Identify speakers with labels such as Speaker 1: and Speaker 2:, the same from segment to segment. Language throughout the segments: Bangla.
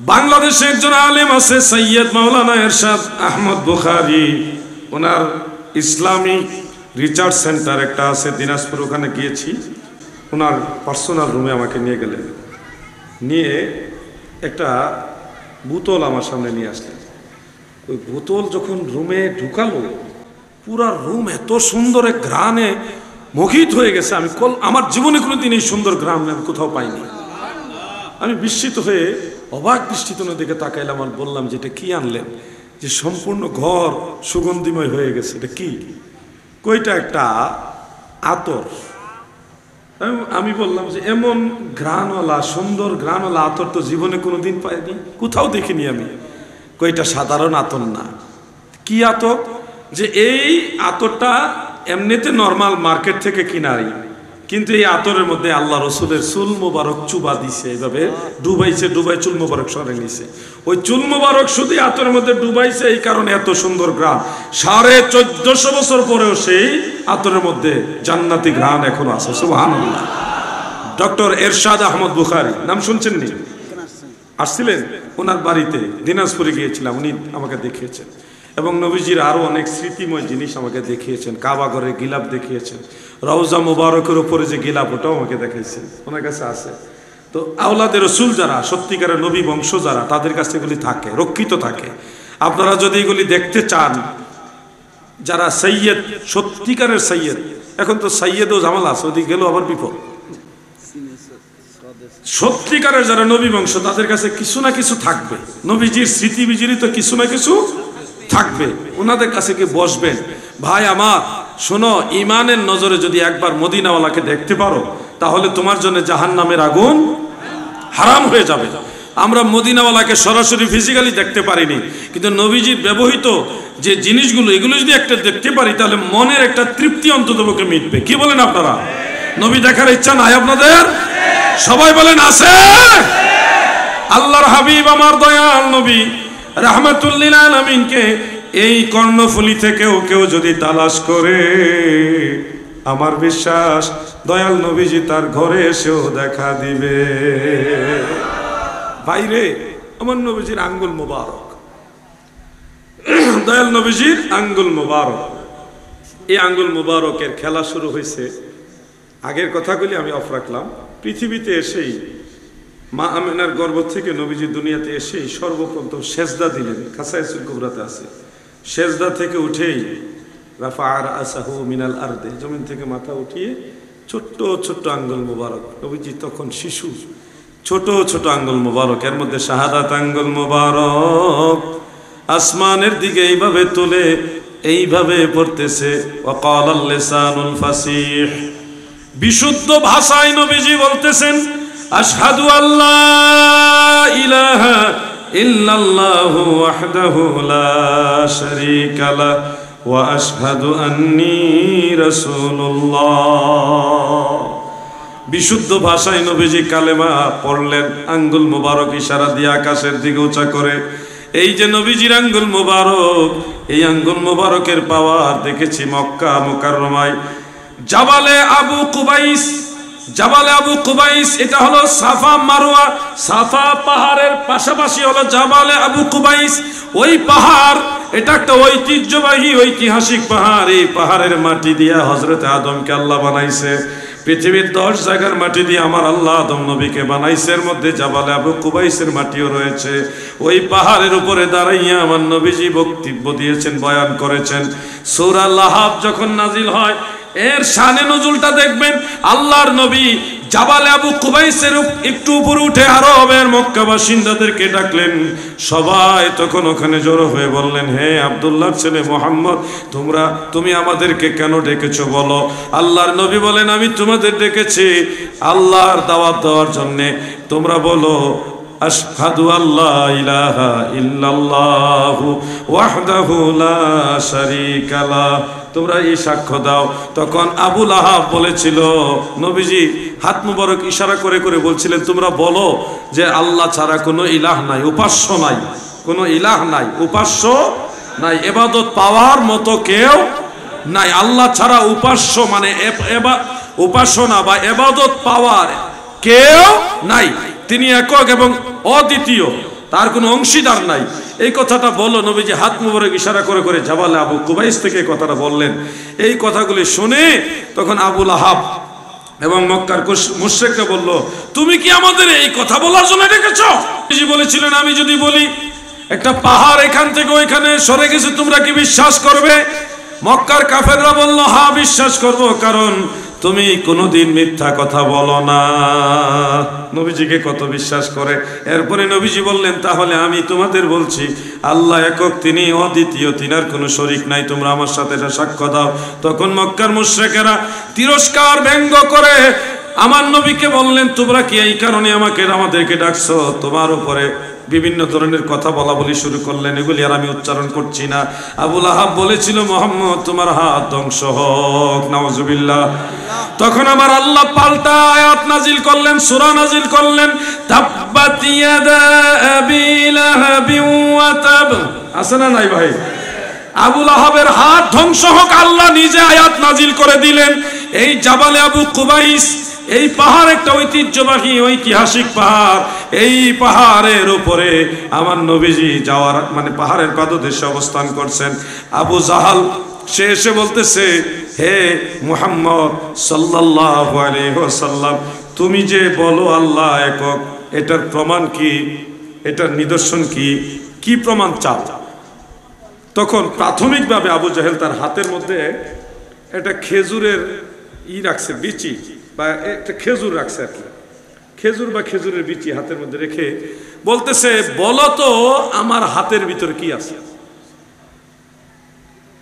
Speaker 1: বাংলাদেশে একজন আলেম আছে সৈয়দ মাওলানা এরশাদ আহমদ বুখারি। ওনার ইসলামিক রিসার্চ সেন্টার একটা আছে, দিনাজপুর, ওখানে গিয়েছি। ওনার পার্সোনাল রুমে আমাকে নিয়ে গেলেন। নিয়ে একটা বোতল আমার সামনে নিয়ে আসলেন। ওই বোতল যখন রুমে ঢুকালো, পুরা রুম এত সুন্দর এক ঘ্রাণে মোহিত হয়ে গেছে। আমি কল আমার জীবনে কোনোদিন এই সুন্দর গ্রাম আমি কোথাও পাইনি। আমি বিস্মিত হয়ে অবাক দৃষ্টিতে দেখে তাকাইলাম আর বললাম যে এটা কি আনলেন? যে সম্পূর্ণ ঘর সুগন্ধিময় হয়ে গেছে, এটা কি? কইটা একটা আতর। আমি- বললাম যে এমন ঘ্রাণওয়ালা সুন্দর ঘ্রাণওয়ালা আতর তো জীবনে কোনো দিন পাইনি, কোথাও দেখিনি আমি। কইটা সাধারণ আতর না। কি আতর? যে এই আতরটা এমনিতে নর্মাল মার্কেট থেকে কিনারি। কিন্তু এই আতরের মধ্যে আল্লাহ রসুলের চুল মোবারক চুবা দিছে এইভাবে ডুবাইছে ডুবাই চুল মোবারক সরে নিছে। ওই চুল মোবারক শুধু আতরের মধ্যে ডুবাইছে এই কারণে এত সুন্দর গ্রাম সাড়ে চোদ্দশো বছর পরেও সেই আতরের মধ্যে জান্নাতি ঘ্রাণ এখনও আছে সুবহানাল্লাহ। ডক্টর এরশাদ আহমদ বুখারি নাম শুনছেন। নি আসছিলেন? ওনার বাড়িতে দিনাজপুরে গিয়েছিলাম উনি আমাকে দেখিয়েছেন। এবং নবীজির আরও অনেক স্মৃতিময় জিনিস আমাকে দেখিয়েছেন, কাবা ঘরের গিলাপ দেখিয়েছেন, রওজা মুবারকের ওপরে যে গিলাপ, ওটাও আমাকে দেখাইছেন, ওনার কাছে আছে। তো আওলাদের রসুল যারা, সত্যিকারের নবী বংশ যারা, তাদের কাছে এগুলি থাকে, রক্ষিত থাকে। আপনারা যদি এগুলি দেখতে চান, যারা সৈয়দ, সত্যিকারের সৈয়দ, এখন তো সৈয়দও জামাল আছে, ওদিকে গেলেও আবার বিপদ। সত্যিকারের যারা নবী বংশ, তাদের কাছে কিছু না কিছু থাকবে। নবীজির স্মৃতি বিজড়িত কিছু না কিছু থাকবে, ওনাদের কাছে কি বসবেন। ভাই আমার, শোনো ইমানের নজরে যদি একবার মদিনাওয়ালাকে দেখতে পারো, তাহলে তোমার জন্য জাহান নামের আগুন হারাম হয়ে যাবে। আমরা মদিনাওয়ালাকে সরাসরি ফিজিক্যালি দেখতে পারিনি, কিন্তু নবীজির ব্যবহৃত যে জিনিসগুলো, এগুলো যদি একটা দেখতে পারি, তাহলে মনের একটা তৃপ্তি অন্ততপক্ষে মিটবে। কি বলেন আপনারা? নবী দেখার ইচ্ছা নাই আপনাদের? সবাই বলেন, আছে? আল্লাহর হাবিব, আমার দয়াল নবী। রাহমাতুল্লিল আলামিনকে এই কর্ণফুলি থেকেও কেউ যদি তালাশ করে, আমার বিশ্বাস দয়াল নবীজি তার ঘরে এসেও দেখা দিবে। বাইরে, আমার নবীজির আঙ্গুল মোবারক। দয়াল নবীজির আঙ্গুল মোবারক। এই আঙ্গুল মোবারকের খেলা শুরু হয়েছে। আগের কথাগুলি আমি অফ রাখলাম। পৃথিবীতে এসেই মা আমিনার গর্ভ থেকে নবীজি দুনিয়াতে এসেই সর্বপ্রথম সেজদা দিলেন। খাসাইসুল কুবরাতে আছে। সেজদা থেকে উঠেই রাফা আর আসাহু মিনাল আর্দে, জমিন থেকে মাথা উঠিয়ে ছোট্ট ছোট্ট আঙ্গুল মোবারক। নবীজি তখন শিশু, ছোট ছোট আঙ্গুল মোবারক, এর মধ্যে শাহাদাত আঙ্গুল মোবারক। আসমানের দিকে এইভাবে তুলে, এইভাবে পড়তেছে লিসানুল ফাসিহ। বিশুদ্ধ ভাষায় নবীজি বলতেছেন আশহাদু আল্লাহ ইলাহা ইল্লাল্লাহু ওয়াহদাহু লা শারীকা লা বিশুদ্ধ ভাষায় নবীজি কালেমা পড়লেন, আঙ্গুল মোবারক ইশারা দিয়ে আকাশের দিকে উঁচা করে। এই যে নবীজির আঙ্গুল মোবারক, এই আঙ্গুল মোবারকের পাওয়ার দেখেছি মক্কা মোকাররমায়। জাবালে আবু কুবাইস জাবালে আবু কুবাইস এটা হলো সাফা মারোয়া সাফা পাহাড়ের পাশাপাশি হলো জাবালে আবু কুবাইস ওই পাহাড়, এটা একটা ঐতিহ্যবাহী, ঐতিহাসিক পাহাড়। এই পাহাড়ের মাটি দিয়ে হজরত আদমকে আল্লাহ বানাইছে। পৃথিবীর দশ জায়গার মাটি দিয়ে আমার আল্লাহ আদম নবীকে বানাইছে। এর মধ্যে জাবালে আবু কুবাইসের মাটিও রয়েছে। ওই পাহাড়ের উপরে দাঁড়াইয়া আমার নবীজি বক্তব্য দিয়েছেন, বয়ান করেছেন। সূরা যখন নাজিল হয় এর শানে নজুলটা দেখবেন, আল্লাহর নবী জাবালে আবু কুবাইসের একটু উপরে উঠে আরবের মক্কা বাসিন্দাদেরকে ডাকলেন। সবাই তখন ওখানে জড়ো হয়ে বললেন, হে আব্দুল্লাহর ছেলে মোহাম্মদ, তোমরা, তুমি আমাদেরকে কেন ডেকেছো বলো? আল্লাহর নবী বলেন, আমি তোমাদের ডেকেছি আল্লাহর দাওয়াত দেওয়ার জন্যে। তোমরা বলো, আশহাদু আল্লাহ ইলাহা ইল্লাল্লাহু ওয়াহদাহু লা শারীকা লা তোমরা এই সাক্ষ্য দাও। তখন আবুল আহাব বলেছিল, নবীজি হাত মুবারক ইশারা করে করে বলছিলেন, তোমরা বলো যে আল্লাহ ছাড়া কোনো ইলাহ নাই, উপাস্য নাই। কোনো ইলাহ নাই, উপাস্য নাই। এবাদত পাওয়ার মতো কেউ নাই। আল্লাহ ছাড়া উপাস্য মানে উপাসনা বা এবাদত পাওয়ার কেউ নাই। তিনি একক এবং অদ্বিতীয়। তার কোনো অংশীদার নাই। এই কথাটা বলো, নবীজি হাত মুবারক ইশারা করে করে জাবালে আবু কুবাইস থেকে কথাটা বললেন। এই কথাগুলি শুনে তখন আবুল আহাব এবং মক্কার মুশ্রেককে বলল, তুমি কি আমাদের এই কথা বলার জন্য ডেকেছ? বলেছিলেন, আমি যদি বলি, একটা পাহাড় এখান থেকে ওইখানে সরে গেছে, তোমরা কি বিশ্বাস করবে? মক্কার কাফেররা বলল হ্যাঁ বিশ্বাস করব, কারণ তুমি কোনোদিন মিথ্যা কথা বলো না। নবীজিকে কত বিশ্বাস করে। এরপরে নবীজি বললেন, তাহলে আমি তোমাদের বলছি, আল্লাহ একক, তিনি অদ্বিতীয়, তিনার কোনো শরিক নাই, তোমরা আমার সাথে এটা সাক্ষ্য দাও। তখন মক্কার মুশ্রেকেরা তিরস্কার ব্যঙ্গ করে আমার নবীকে বললেন, তোমরা কি এই কারণে আমাকে, আমাদেরকে ডাকছো? তোমার উপরে বিভিন্ন ধরনের কথা বলা বলি শুরু করলেন, এগুলি আর আমি উচ্চারণ করছি না। আবুল আহাব বলেছিল, মোহাম্মদ, তোমার হাত ধ্বংস হোক নওয়াজুবিল্লাহ তখন আমার আল্লাহ পাল্টা আয়াত নাজিল করলেন, সূরা নাজিল করলেন আছে না নাই ভাই? আবুল আহাবের হাত ধ্বংস হোক, আল্লাহ নিজে আয়াত নাজিল করে দিলেন। এই জাবালে আবু কুবাইস এই পাহাড় একটা ঐতিহ্যবাহী, ঐতিহাসিক পাহাড়। এই পাহাড়ের উপরে আমার নবীজি যাওয়ার মানে পাহাড়ের পাদদেশে অবস্থান করছেন। আবু জাহাল, সে এসে বলতেছে, হে মুহাম্মদ সাল্লাল্লাহু আলাইহি ওয়াসাল্লাম, তুমি যে বলো আল্লাহ একক, এটার প্রমাণ কি? এটার নিদর্শন কি? কি প্রমাণ চাও? তখন প্রাথমিকভাবে আবু জাহেল তার হাতের মধ্যে একটা খেজুরের ই রাখছে, বিচি। বা একটা খেজুর রাখছে আর খেজুর বা খেজুরের বিচি হাতের মধ্যে রেখে বলতেছে, বলো তো, আমার হাতের ভিতরে কি আছে?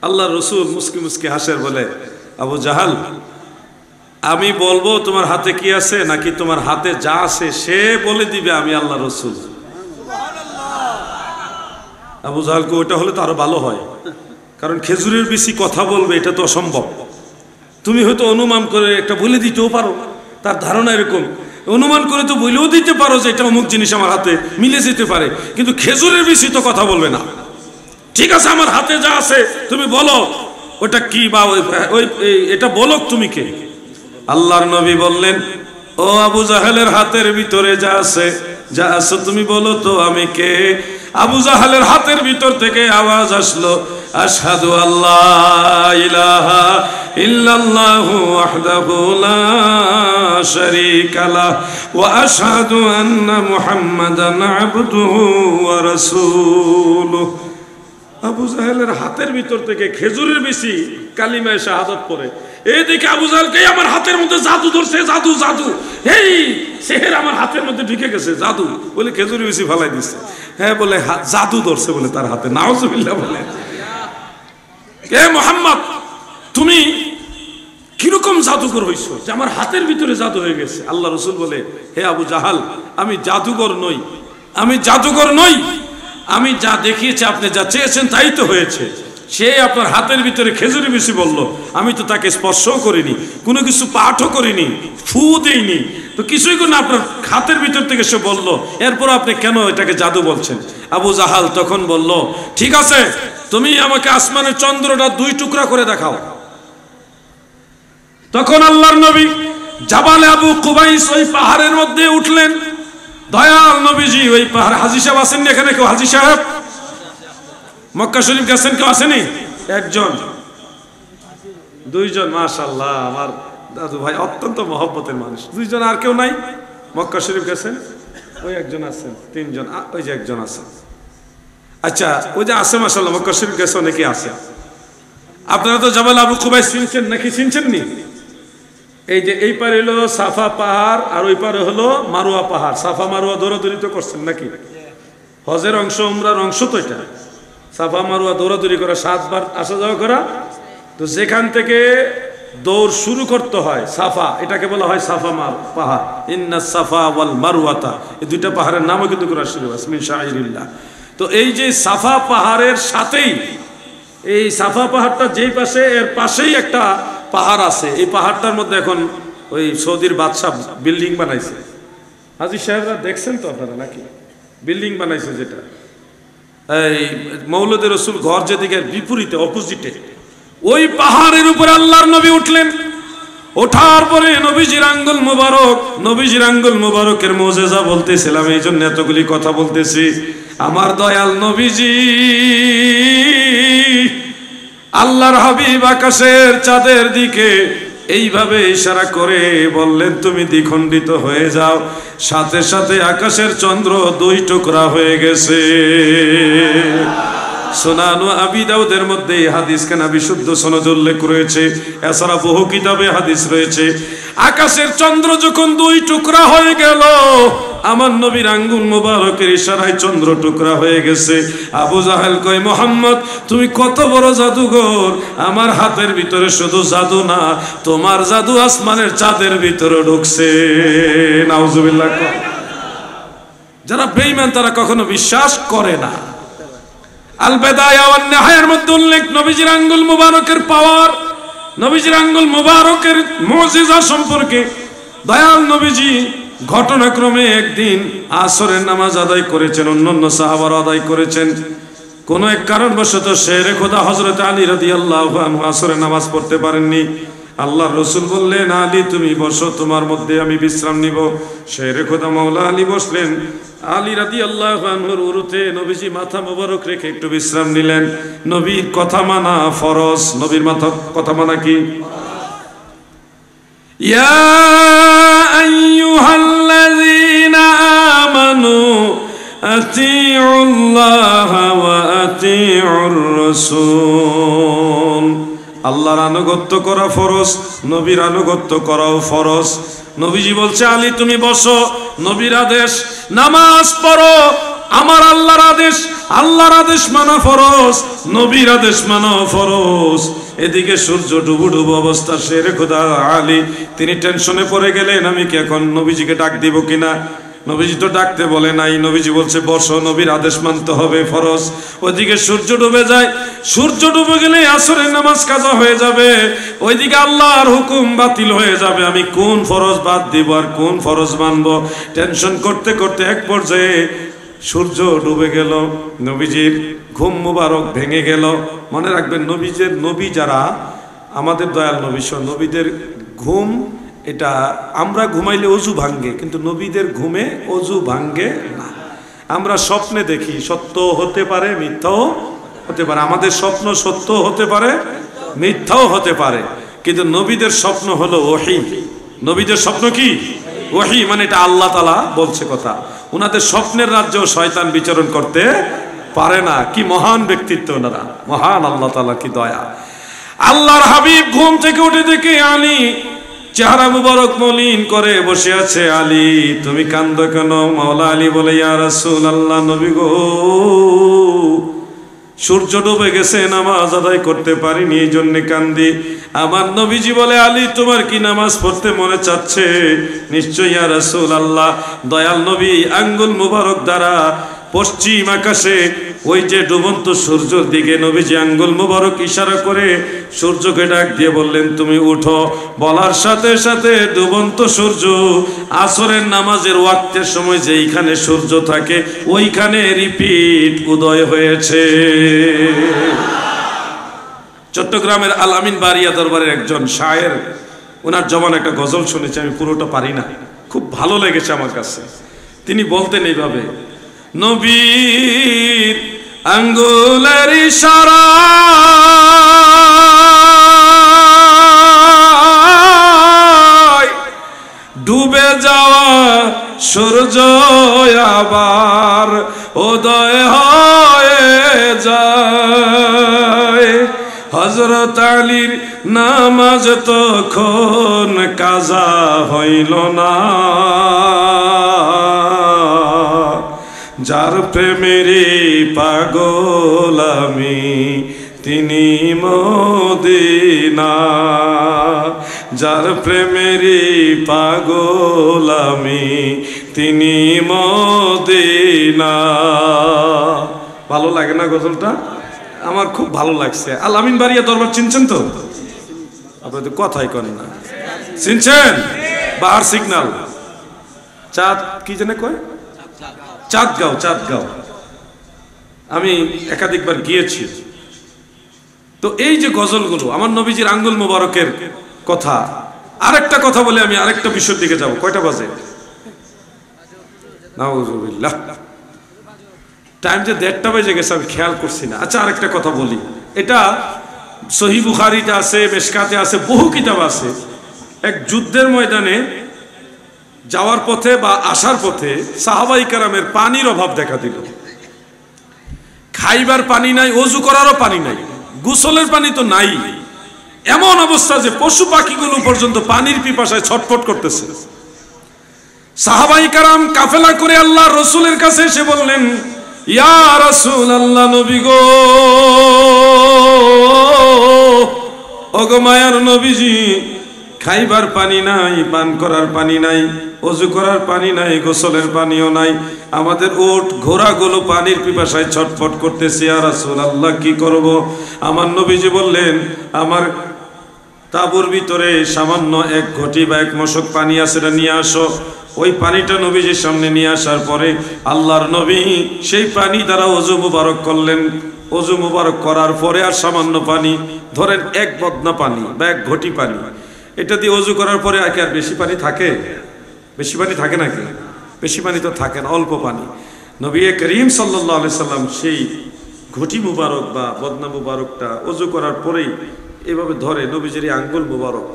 Speaker 1: আল্লাহ রসুল মুসকি মুসকি হাসের বলে, আবু জাহাল, আমি বলব তোমার হাতে কি আছে, নাকি তোমার হাতে যা আছে সে বলে দিবে আমি আল্লাহ রসুল? আবু জাহালকে ওইটা হলে তো আরও ভালো হয়। কারণ খেজুরের বেশি কথা বলবে, এটা তো অসম্ভব। তুমি হয়তো অনুমান করে একটা বলে দিতেও পারো, তার ধারণা এরকম। অনুমান করে তো বলেও দিতে পারো যে এটা অমুক জিনিস আমার হাতে মিলে যেতে পারে, কিন্তু খেজুরের বেশি তো কথা বলবে না। ঠিক আছে, আমার হাতে যা আছে, তুমি বলো, ওটা কি বা ওই এটা বলো তুমি কে? আল্লাহর নবী বললেন, ও আবু জাহেলের হাতের ভিতরে যা আছে যা আছে তুমি বলো তো আমি কে? আবু জাহালের হাতের ভিতর থেকে আওয়াজ আসলো আশহাদু আল্লাহ ইলাহা ইল্লাল্লাহু ওয়াহদাহু লা শারীকা লাহ ওয়া আশহাদু আন্না মুহাম্মাদান আবদুহু ওয়া রাসূলুহু। আবু জাহেলের হাতের ভিতর থেকে খেজুরের বেশি কালিমায় শাহাদত পড়ে। এই দেখে আবু জাহেলকে আমার হাতের মধ্যে জাদু ধরছে, জাদু জাদু। এই সেহের আমার হাতের মধ্যে ঢুকে গেছে, জাদু। বলে খেজুরের বেশি ফালাই দিচ্ছে হ্যাঁ বলে জাদু ধরছে, বলে তার হাতে। নাওজুবিল্লাহ বলে। কে মোহাম্মদ, তুমি কীরকম জাদুকর হইছো যে আমার হাতের ভিতরে জাদু হয়ে গেছে? আল্লাহ রসুল বলে, হে আবু জাহাল, আমি জাদুকর নই, আমি জাদুকর নই, আমি যা দেখিয়েছি, আপনি যা চেয়েছেন, তাই তো হয়েছে। সে আপনার হাতের ভিতরে খেজুরি বেশি বলল, আমি তো তাকে স্পর্শও করিনি, কোনো কিছু পাঠও করিনি, ফু দেইনি তো কিছুই কোনো আপনার খাতের ভিতর থেকে সে বলল, এরপর আপনি কেন এটাকে জাদু বলছেন? আবু জাহাল তখন বলল, ঠিক আছে, তুমি আমাকে আসমানের চন্দ্রটা দুই টুকরা করে দেখাও। তখন আল্লাহর নবী জাবালে আবু কুবাইস ওই পাহাড়ের মধ্যে উঠলেন। দয়াল নবীজি, ওই পাহাড় হাজি সাহেব আসেননি এখানে কেউ? হাজি সাহেব? মক্কা শরীফ গেছেন কেউ? আসেনি? একজন। দুইজন মাশাল্লাহ আমার দাদু ভাই অত্যন্ত মহব্বতের মানুষ। দুইজন আর কেউ নাই? মক্কা শরীফ গেছেন? ওই একজন আছেন, তিনজন। ওই যে একজন আছেন আচ্ছা ওই যে আছে মাসাল্লাহ মক্কা শরীফ গেছে, অনেকে আছে। আপনারা তো জামাল আবু কুবাই চিনছেন নাকি? চিনছেন নি এই যে এই পারে হলো সাফা পাহাড়, আর ওই পারে হলো মারুয়া পাহাড়। সাফা মারুয়া দৌড়াদৌড়ি তো করছেন নাকি? হজের অংশ, উমরার অংশ তো এটা। সাফা মারুয়া দৌড়াদৌড়ি করা, সাতবার আসা যাওয়া করা। তো যেখান থেকে দৌড় শুরু করতে হয়, সাফা, এটাকে বলা হয় সাফা মার পাহাড়। ইন্না সাফা ওয়াল মারুয়াতা এই দুইটা পাহাড়ের নামও কিন্তু করা শুরু আসমিন শাহিরিল্লাহ তো এই যে সাফা পাহাড়ের সাথেই, এই সাফা পাহাড়টা যেই পাশে, এর পাশেই একটা পাহাড় আছে। এই পাহাড়টার মধ্যে এখন ওই সৌদির বাদশাহ বিল্ডিং বানাইছে। হাজির সাহেবরা দেখছেন তো আপনারা নাকি? বিল্ডিং বানাইছে যেটা। এই মৌলদের রসুল ঘর যেদিকে বিপরীতে অপোজিটে ওই পাহাড়ের উপরে আল্লাহর নবী উঠলেন। ওঠার পরে নবীজির আঙ্গুল মুবারক, নবীজির আঙ্গুল মুবারকের মোজেজা বলতেছিলাম এই জন্য এতগুলি কথা বলতেছি। আমার দয়াল নবীজি, আল্লাহর হাবিব আকাশের চাঁদের দিকে এইভাবে ইশারা করে বললেন, তুমি দ্বিখণ্ডিত হয়ে যাও, সাথে সাথে আকাশের চন্দ্র দুই টুকরা হয়ে গেছে। সোনানু আবি দাউদের মধ্যে এই হাদিস কেনা বিশুদ্ধ সনদ উল্লেখ রয়েছে? এছাড়া বহু কিতাবে হাদিস রয়েছে। আকাশের চন্দ্র যখন দুই টুকরা হয়ে গেল, আমার নবীর আঙ্গুল মোবারকের ইশারায় চন্দ্র টুকরা হয়ে গেছে। আবু জাহেল কয়, মোহাম্মদ, তুমি কত বড় জাদুঘর। আমার হাতের ভিতরে শুধু জাদু না, তোমার জাদু আসমানের চাঁদের ভিতরে ঢুকছে। নাউজুবিল্লাহ যারা বেঈমান, তারা কখনো বিশ্বাস করে না। আল বেদায়া মধ্যে উল্লেখ নবীজির আঙ্গুল মুবারকের পাওয়ার আঙ্গুল সম্পর্কে। নবীজি ঘটনাক্রমে একদিন আসরের নামাজ আদায় করেছেন, অন্যান্য সাহাবার আদায় করেছেন। কোন এক কারণবশত শেরে খোদা হজরত আলী রাদি আল্লাহ আসরের নামাজ পড়তে পারেননি। আল্লাহ রসুল বললেন, আলী, তুমি বসো, তোমার মধ্যে আমি বিশ্রাম নিব। সে রেখোদা মাওলা আলী বসলেন। আলী রাতি আল্লাহ উরুতে নবীজি মাথা মোবারক রেখে একটু বিশ্রাম নিলেন। নবীর কথা মানা ফরজ। নবীর মাথা, কথা মানা কি? ইয়া আইয়ুহাল্লাযীনা আমানু আতিউল্লাহ আতিউর রাসূল। আল্লাহর আনুগত্য করা ফরজ, নবীর আনুগত্য করাও ফরজ। নবীজি বলছে, আলী, তুমি বসো, নবীর আদেশ, নামাজ পড়ো, আমার আল্লাহর আদেশ আল্লাহর আদেশ মানা ফরজ, নবীর আদেশ মানা ফরজ। এদিকে সূর্য ডুবু ডুবু অবস্থা শেরে খোদা, আলী, তিনি টেনশনে পড়ে গেলেন, আমি কি এখন নবীজিকে ডাক দিব কিনা? নবীজি তো ডাকতে বলে নাই। নবীজি বলছে বর্ষ নবীর আদেশ মানতে হবে, ফরজ। ওইদিকে সূর্য ডুবে যায়। সূর্য ডুবে গেলে আসরের নামাজ কাজা হয়ে যাবে। ওইদিকে আল্লাহর হুকুম বাতিল হয়ে যাবে। আমি কোন ফরজ বাদ দিব আর কোন ফরজ মানব? টেনশন করতে করতে এক পর্যায়ে সূর্য ডুবে গেল। নবীজির ঘুম মুবারক ভেঙে গেল। মনে রাখবেন, নবীজের নবী যারা, আমাদের দয়াল নবী নবীদের ঘুম এটা আমরা ঘুমাইলে অজু ভাঙ্গে, কিন্তু নবীদের ঘুমে অজু ভাঙ্গে না। আমরা স্বপ্নে দেখি সত্য হতে পারে, মিথ্যাও হতে পারে। আমাদের স্বপ্ন সত্য হতে পারে, মিথ্যাও হতে পারে। কিন্তু নবীদের স্বপ্ন হলো ওহি। নবীদের স্বপ্ন কি? ওহি মানে এটা আল্লাহ তালা বলছে কথা। ওনাদের স্বপ্নের রাজ্য শয়তান বিচরণ করতে পারে না। কি মহান ব্যক্তিত্ব ওনারা। মহান আল্লাহ তালা কি দয়া। আল্লাহর হাবিব ঘুম থেকে উঠে দেখে আলী চেহারা মুবারক মলিন করে বসে আছে আলী। তুমি কান্দ কেন? মাওলা আলী বলে, ইয়া রাসূল আল্লাহ নবী গো। সূর্য ডুবে গেছে, নামাজ আদায় করতে পারিনি এই জন্যে কান্দি। আমার নবীজি বলে, আলী, তোমার কি নামাজ পড়তে মনে চাচ্ছে? নিশ্চয়ই, ইয়া রাসূল আল্লাহ দয়াল নবী, আঙ্গুল মুবারক দ্বারা পশ্চিম আকাশে ওই যে ডুবন্ত সূর্যর দিকে নবীজি আঙ্গুল মুবারক ইশারা করে সূর্যকে ডাক দিয়ে বললেন, তুমি উঠো। বলার সাথে সাথে ডুবন্ত সূর্য আসরের নামাজের ওয়াক্তের সময় যেইখানে সূর্য থাকে, ওইখানে রিপিট উদয় হয়েছে। চট্টগ্রামের আলামিন বারিয়া দরবারের একজন শায়ের ওনার জবান একটা গজল শুনেছি, আমি পুরোটা পারি না। খুব ভালো লেগেছে আমার কাছে। তিনি বলতেন এইভাবে, নবীর আঙ্গুলের ইশারা। ডুবে যাওয়া সূর্য আবার উদয় হয়ে যায়। হজরত আলীর নামাজ তখন কাজা হইল না। যার প্রেমেরই পাগল আমি, তিনি মদিনা। যার প্রেমেরই পাগল আমি, তিনি মদিনা। ভালো লাগে না গজলটা? আমার খুব ভালো লাগছে। আল আমিন বাড়িয়া দরবার চিনছেন তো? আপনার তো কথাই করেন না। চিনছেন? বাহার সিগনাল চাঁদ কি জানে কয়? চাঁদগাঁও চাঁদগাঁও আমি একাধিকবার গিয়েছি। তো এই যে গজলগুলো, আমার নবীজির আঙ্গুল মোবারকের কথা, আরেকটা কথা বলে আমি আরেকটা বিষয়ের দিকে যাব। কয়টা বাজে? টাইম যে দেড়টা বেজে গেছে, আমি খেয়াল করছি না। আচ্ছা আরেকটা কথা বলি। এটা সহি বুখারিতে আছে, মেশকাতে আছে, বহু কিতাব আছে। এক যুদ্ধের ময়দানে যাওয়ার পথে বা আসার পথে সাহাবাই কারামের পানির অভাব দেখা দিল। খাইবার পানি নাই, অজু করারও পানি নাই, গোসলের পানি তো নাই। এমন অবস্থা যে পশু পাখিগুলো পর্যন্ত পানির পিপাসায় ছটফট করতেছে। সাহাবাই কারাম কাফেলা করে আল্লাহ রসুলের কাছে এসে বললেন আল্লাহ নবী গো খাইবার পানি নাই, পান করার পানি নাই, অজু করার পানি নাই, গোসলের পানিও নাই। আমাদের ওট ঘোড়াগুলো পানির পিপাসায় ছটফট করতেছে আর রাসূল আল্লাহ কি করব? আমার নবীজি বললেন, আমার তাবুর ভিতরে সামান্য এক ঘটি বা এক মশক পানি আছে, এটা নিয়ে আসো। ওই পানিটা নবীজির সামনে নিয়ে আসার পরে আল্লাহর নবী সেই পানি দ্বারা অজু মুবারক করলেন। অজু মুবারক করার পরে আর সামান্য পানি, ধরেন এক বদনা পানি বা এক ঘটি পানি। এটা দিয়ে অজু করার পরে আর কি আর বেশি পানি থাকে? বেশি পানি থাকে নাকি? বেশি পানি তো থাকে না, অল্প পানি। নবী করিম সাল্লাহ আলি সাল্লাম সেই ঘটি মুবারক বা বদনা মুবারকটা অজু করার পরেই এভাবে ধরে, নবীজির আঙ্গুল মুবারক,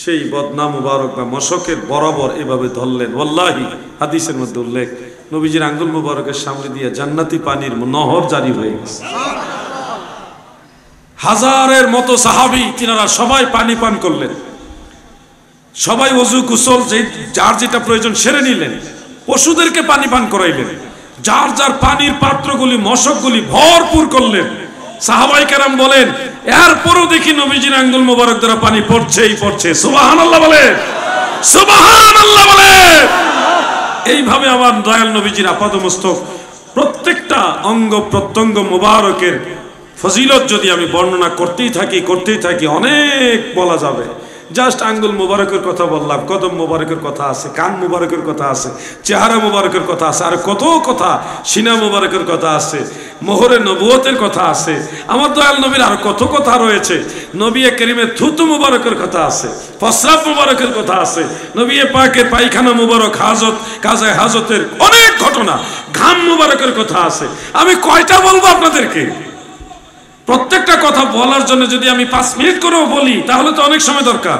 Speaker 1: সেই বদনা মুবারক বা মশকের বরাবর এভাবে ধরলেন। ওল্লাহি হাদিসের মধ্যে উল্লেখ, নবীজির আঙ্গুল মুবারকের সামনে দিয়ে জান্নাতি পানির নহর জারি হয়ে গেছে। হাজারের মতো সাহাবি তিনারা সবাই পানি পান করলেন। সবাই অজু কুশল যে যার যেটা প্রয়োজন সেরে নিলেন। পশুদেরকে পানি পান করাইলেন। যার যার পানির পাত্রগুলি, মশকগুলি ভরপুর করলেন। সাহাবাই কেরাম বলেন, এরপরও দেখি নবীজির আঙ্গুল মোবারক দ্বারা পানি পড়ছেই পড়ছে। সুবাহান আল্লাহ বলে সুবাহান আল্লাহ বলে এইভাবে আমার দয়াল নবীজির আপাদ মস্তক প্রত্যেকটা অঙ্গ প্রত্যঙ্গ মোবারকের ফজিলত যদি আমি বর্ণনা করতেই থাকি করতেই থাকি, অনেক বলা যাবে। জাস্ট আঙ্গুল মুবারকের কথা বললাম, কদম মুবারকের কথা আছে, কান মুবারকের কথা আছে, চেহারা মুবারকের কথা আছে, আর কত কথা, সিনা মুবারকের কথা আছে, মোহরে নবুয়তের কথা আছে, আমার দয়াল নবীর আর কত কথা রয়েছে নবী করিমের থুতু মুবারকের কথা আছে, প্রস্রাব মুবারকের কথা আছে নবী পাকের পায়খানা মুবারক হাজত, কাজায় হাজতের অনেক ঘটনা, ঘাম মুবারকের কথা আছে, আমি কয়টা বলব আপনাদেরকে? প্রত্যেকটা কথা বলার জন্য যদি আমি পাঁচ মিনিট করেও বলি, তাহলে তো অনেক সময় দরকার।